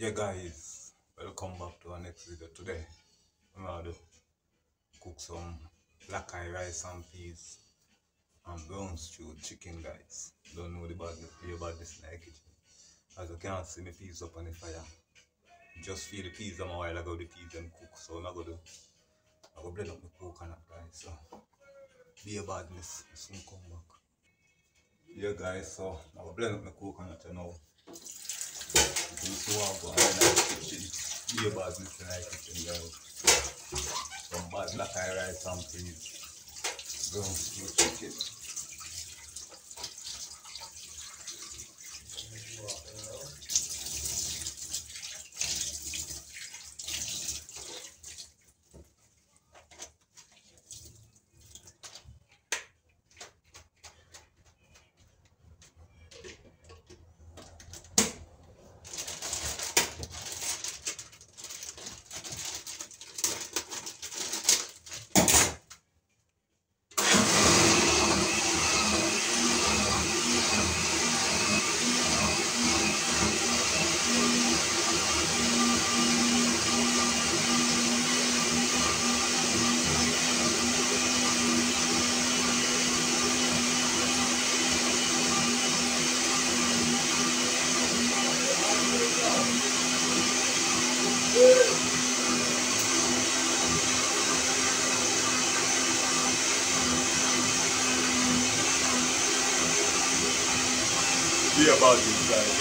Yeah guys, welcome back to our next video. Today, I'm gonna cook some black eye rice and peas and brown stew chicken guys. Don't know the the badness in the kitchen. As you can see my peas up on the fire. Just feel the peas them a while ago the peas them cook. So I'm gonna do I go blend up the coconut guys. So be a badness, soon come back. Yeah guys, so i'm gonna blend up the coconut you know. This one go on the kitchen. Be a badness in the. Some bad black eye rice and peas. Brown stew chicken. Be about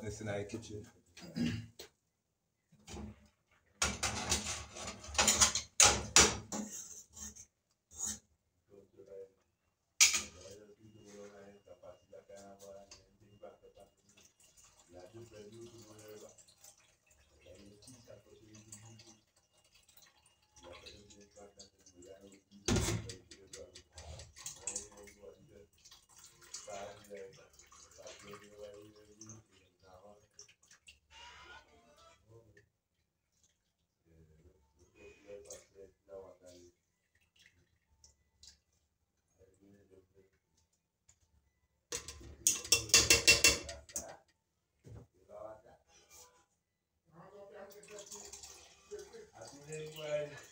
this in our kitchen. Nice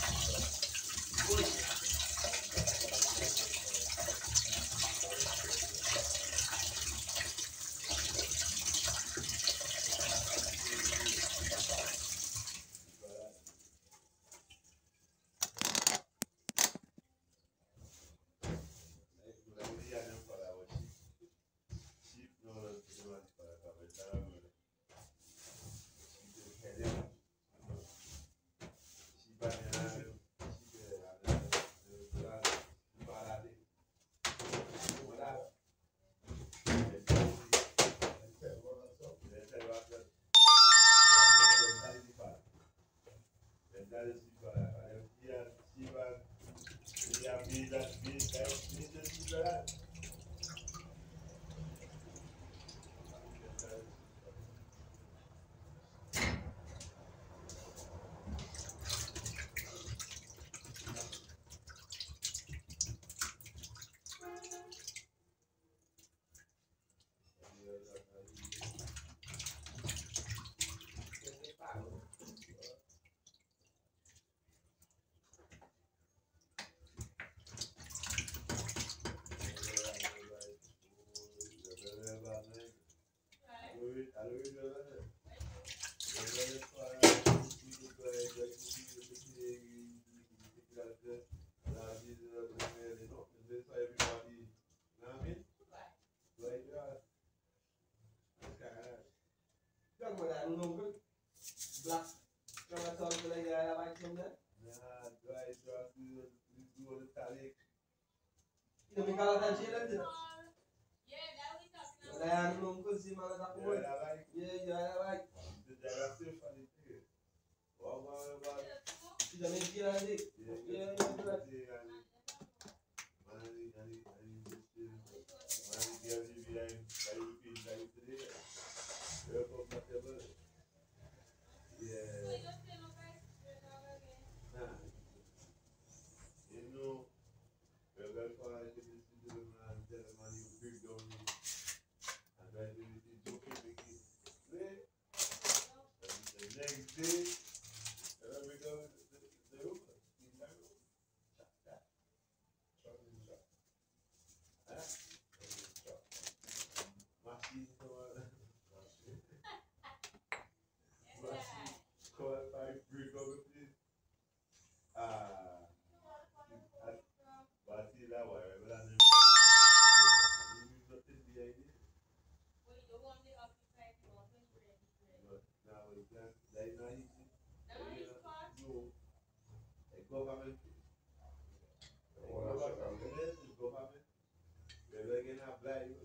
Hallelujah. government. Government, government, they're not gonna apply.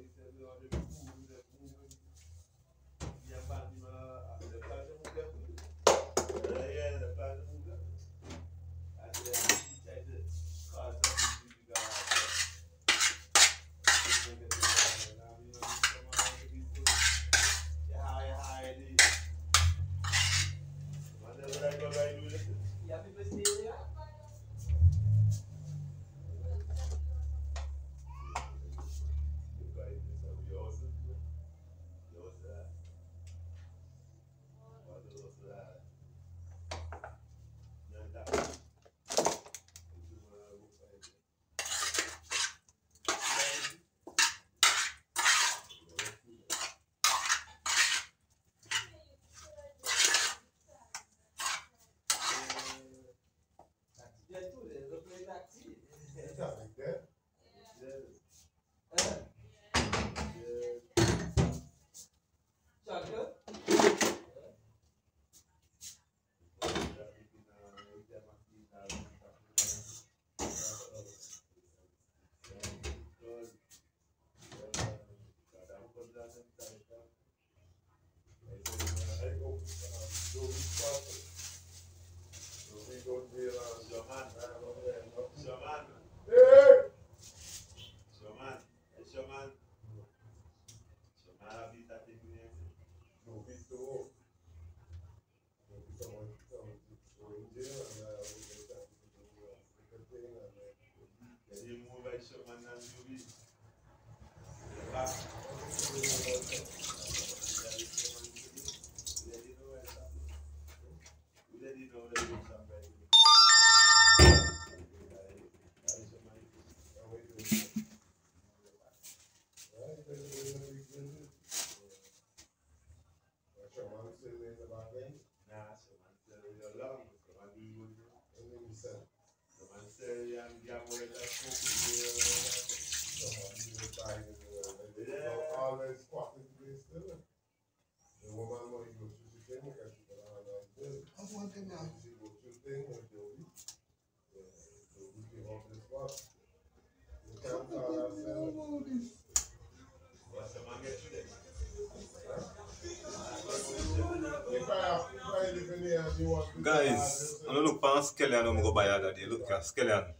Guys, I don't look for skeleton I'm go buy other day. Look at skeleton.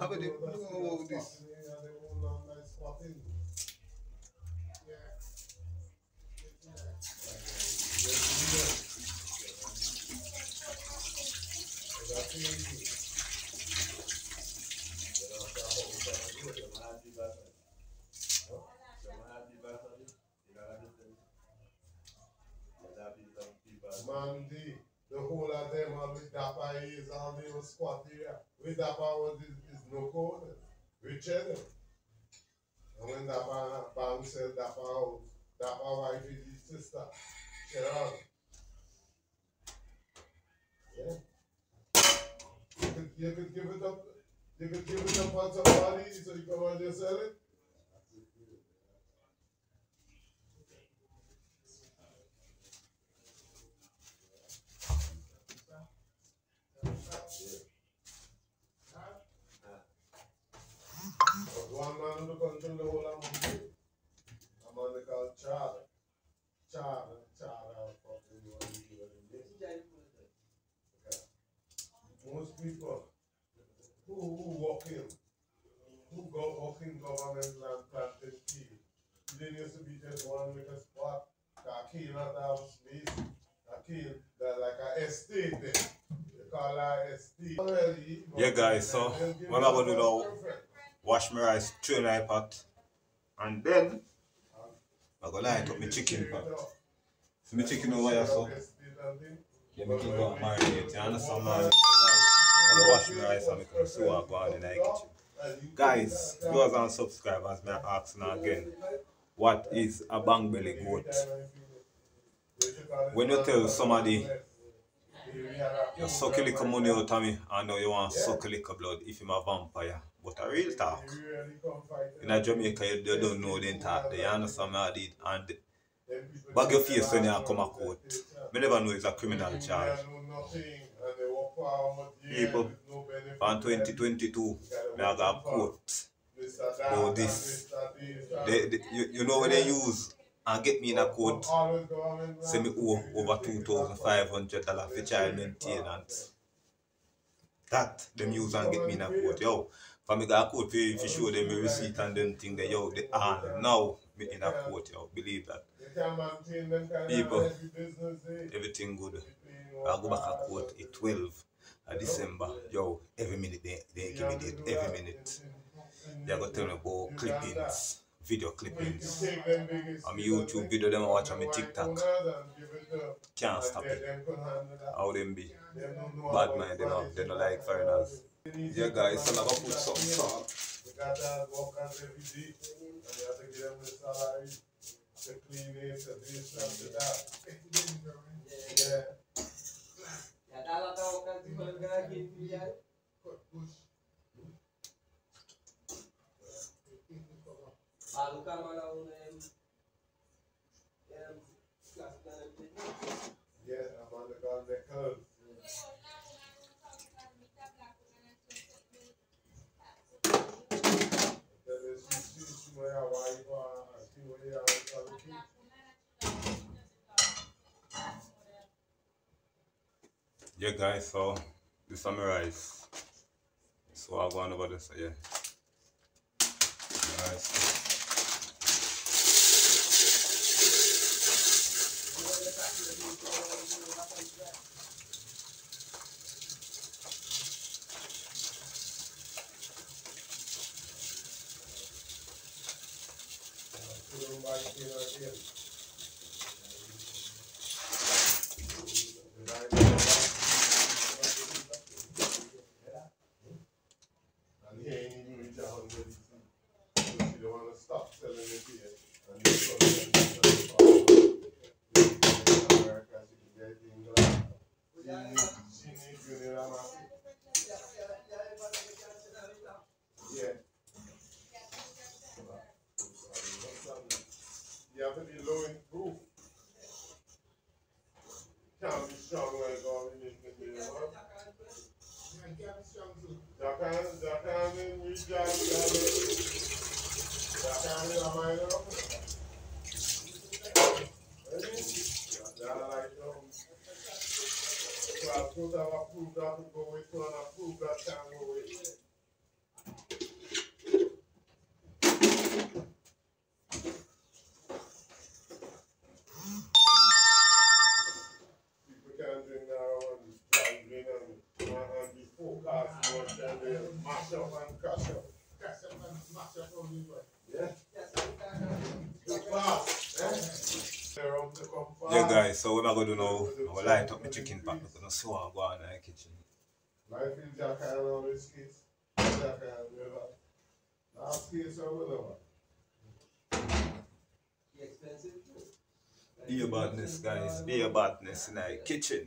How about the- what about this? Mandy, that them and with DAPA is and they will squat here. With DAPA was is, is no code. Wi We check. E. And when DAPA bound said DAPA out, DAPA wife is his sister. Cheryl. Yeah. You could, you could give it up. You could give it up on somebody so you can just sell it. Man who control the whole of Mumbai. A man they call Charlie. Charlie, Charlie, I'll fucking you want to give it a name. Okay. Most people who, who walk in, who go walk in government land planting key. It didn't used to be just one little spot. A key not have space. A key that like a estate there. They call that estate. Already, Yeah, guys, so what you I'm gonna do now- perfect. Wash my rice, throw in my pot. And then I go light up my chicken pot. So my chicken over here so yeah, me can go and marinate. You understand man? I go wash my rice and I can see what go on in the kitchen. Guys, viewers and subscribers, may I ask now again, what is a bang belly goat? When you tell somebody you suck a little money out of me and now you want to suck a little blood if you're a vampire. But a real talk. In Jamaica, you, don't know the talk there. You understand me? Did. And bag your face when you come a court. Me never know it's a criminal charge. People, On 2022, me I got court. about this. They, they, you, you know what they use and get me in a court. Say me owe over $2,500 for child maintenance. That them use and get me in a court. Yo, for me got a court for, for show them my receipt and them thing that yo, they are ah, now me in a court, yo. Believe that. People, Everything good. I go back to court at 12 of December. Yo, every minute they, they give me date, every minute. They go tell me about clippings, video clippings. I'm YouTube video them watch on my TikTok. Can't stop it. How them be? Bad mind, they don't, they don't like foreigners. Yeah guys, I'm gonna put some salt. Yeah. Ya tahu tahu kan si pelanggan gitu ya. Baru kan mana unem yang kelas dalam ini. Yes, I'm on the ground because there Yeah guys, so this summarize. So I'll go on over this, yeah. Nice. Put them back in again. The right one, Sini Junior Amasi. Yeah. You have to be low in proof. Can't be strong when it's all in it. You know? Japan, Japan, we jam, jam. Japan, you know, my love. Ready? Yeah, like, um, well, put that approved that to go with, one approved that can go with. People can drink now and try drink and, and be focused on trying to mash up and crash up. Yeah? Good fast, eh? They're up to come fast. Yeah guys, I'm do now, I will light up my chicken pack because I saw I go in the kitchen. Life is Jack and all these kids. Jack and whatever. Last kids or whatever. expensive. Be badness guys, be badness in the kitchen.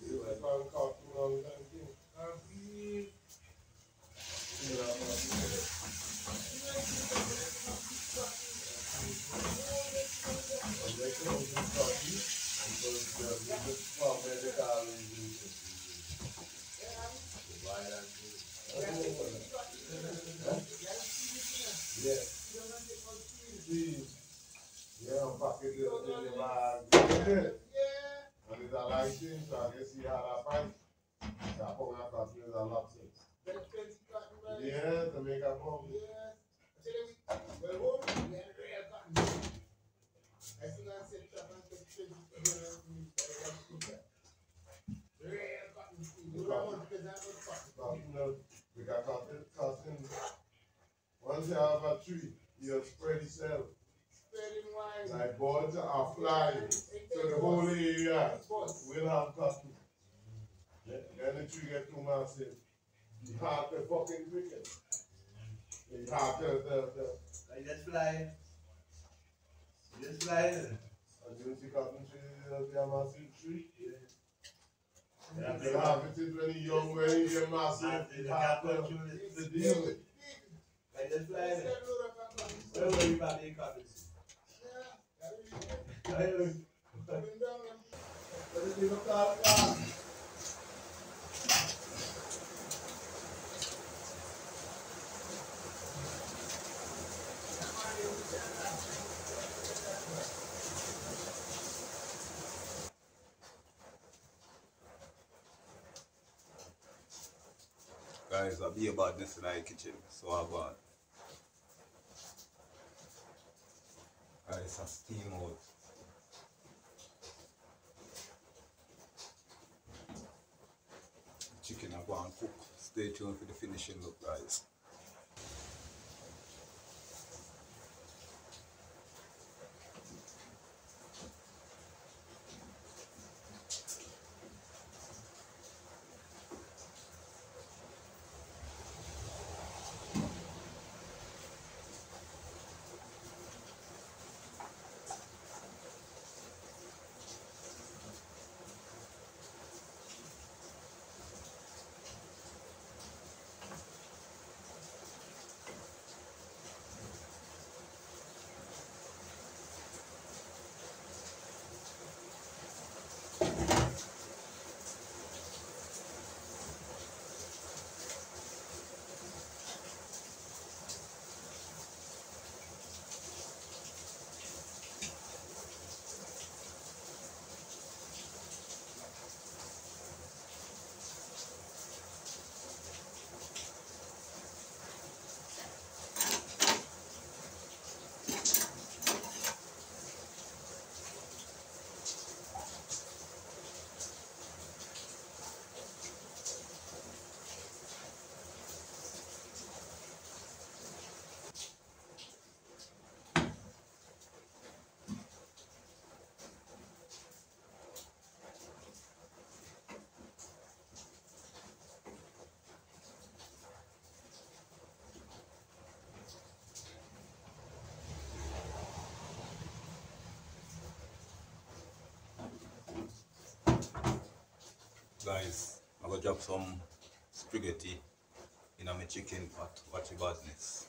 You like one cartoon all the time too. Yeah, man. And they come with this coffee, and so it's just- it's just for medical reasons. To buy that food. Yeah. See, yeah, I'm packing it in the bag. And it's a license, so I guess he had a price. So I put my coffee in a lobster. Yeah, to make a bomb. But, you know, we got cotton, cotton. Once you have a tree, you spread itself. Like birds are flying. So the whole area will have cotton. Then then the tree get too massive. You have to fucking cricket. You have to, the, the, I just fly. Just fly. and you see cotton tree, it'll a massive tree. Yeah, You have it when you're young, when you're massive, you have to, to deal with. I just fly. Where were you about the copies? Guys, I'll be badness in the kitchen, so I go on. Guys, I steam out. Chicken I go and cook. Stay tuned for the finishing look, guys. Guys. I'm gonna drop some spaghetti in my chicken pot. Watch your business.